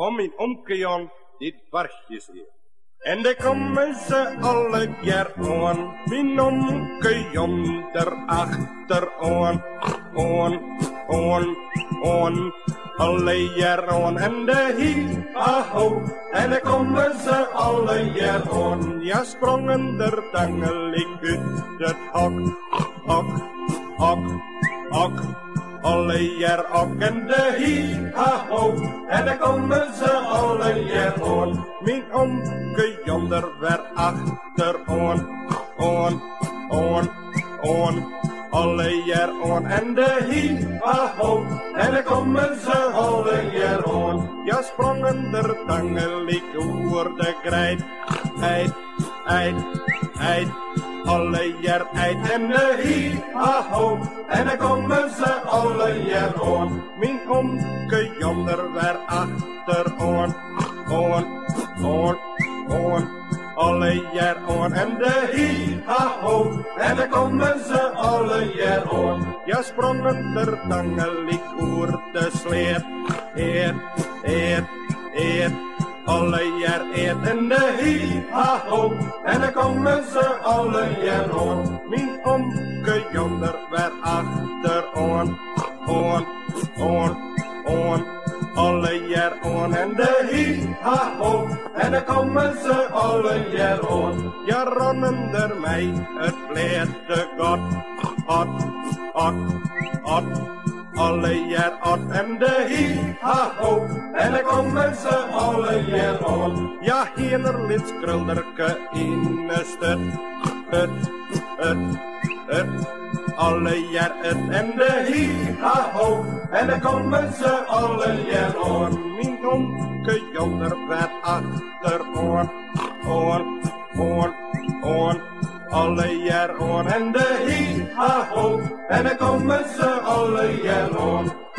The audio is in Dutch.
Kom in omkejon, dit barstjes hier. En de komen ze alle aan, mijn omkejon erachter aan, aan, aan, aan. Alle jaar aan en de hi, aho, en de komen ze alle jaar aan. Ja, sprongen er tangelijk uit het hok, hok, hok, hok. Alle jaar ook en de hi, ha ho, en dan komen ze alle jaar. Mijn omke yonder werd achter on, on, on, on. Alle jaar aan en de hi, ha ho, en dan komen ze alle jaar aan. Ja, sprongen er tangelijk oer de krijt, uit, uit, uit alle jaar uit en de hi, ha ho, en dan komen ze alle aan. Mijn omke yonder weer achter on, on, on, on. Alle jaar aan en de hi, ha ho, en dan komen ze alle jaar aan. Ja, sprongen er tangelijk oer de sleet, eet, eet, eet. Alle jaar eet en de hi, ha ho, en dan komen ze alle aan. Mijn omke yonder werd achter on, on, on, on. Alle jaar aan en de hi, ha ho, en dan komen ze alle jaar aan. Ja, ronnen er mij het vleette god, hot, hot, hot. Alle jaar aan en de hi, ha ho, en dan komen ze alle jaar aan. Ja, hier ligt krulderke in de stad, het, het, het. Alle jaar het en de hi, ha ho, en dan komen ze alle jaar aan. Mijn donker yonder werd achter on, on, on, on. Alle jaar aan en de hi, ha ho, en dan komen ze alle jaar aan.